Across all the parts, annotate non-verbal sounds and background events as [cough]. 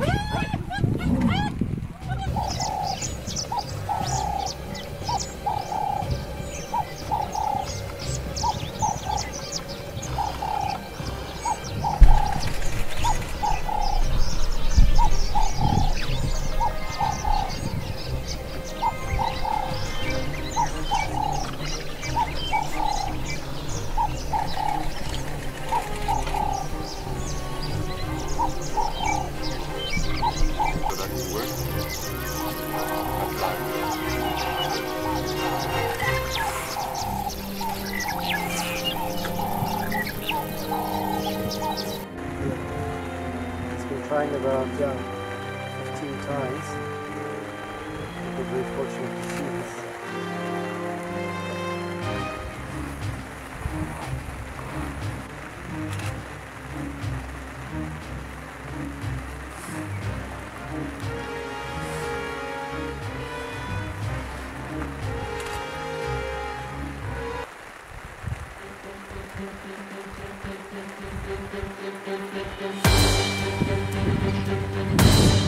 Ah! [laughs] signs. It was very fortunate to see this. Thank you.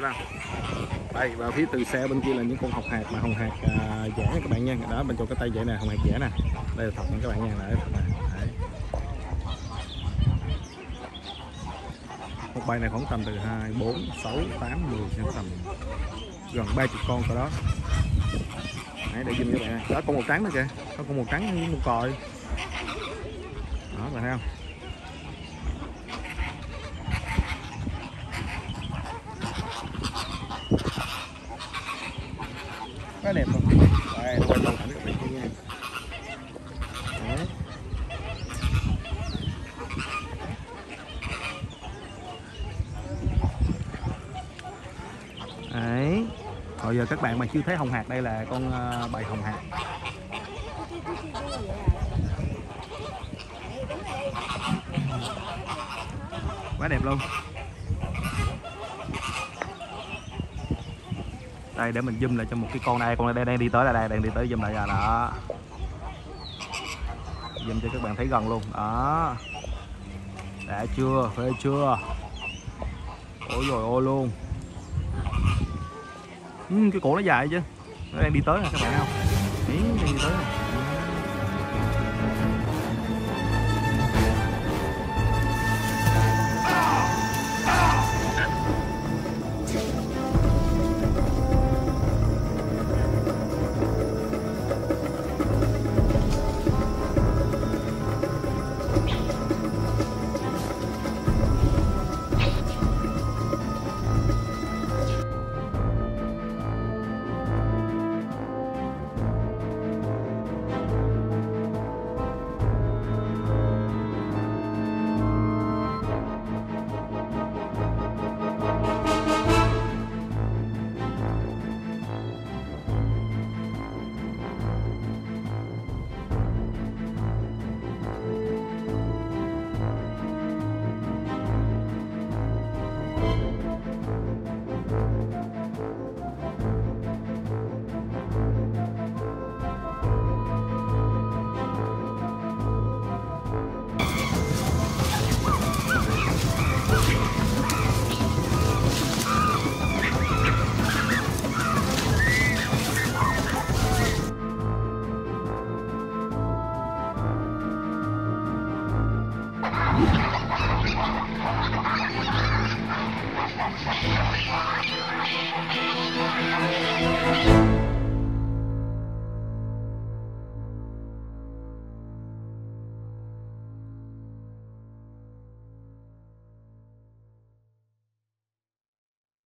bạn nghe đây và phía từ xe bên kia là những con hồng hạt mà hồng hạt à, dẻ các bạn nha. Đó bên cho cái tay vậy nè hồng hạt rẻ nè. Đây là thật nha các bạn nha. Đấy, thật nè. Đấy. một bài này khoảng tầm từ 2, 4, 6, 8, 10 sẽ tầm gần 30 con rồi đó. Đấy, để dùm các bạn. Đó con màu trắng nữa kìa. Có con màu trắng với một còi. Đó bạn thấy không quá đẹp luôn đây quay bằng ảnh các bạn xem nha Đấy. Đấy. Rồi giờ các bạn mà chưa thấy hồng hạc đây là con ờ, bầy hồng hạc. Quá đẹp luôn. Đây để mình zoom lại cho một cái con này, con này đang, đang đi tới là đây, đang đi tới zoom lại giờ đó. Zoom cho các bạn thấy gần luôn. Đó. Đã chưa? Phê chưa? Ôi rồi ôi luôn. Ừ, cái cổ nó dài chứ nó đang đi tới nè các bạn thấy không Ý, đang đi tới nè.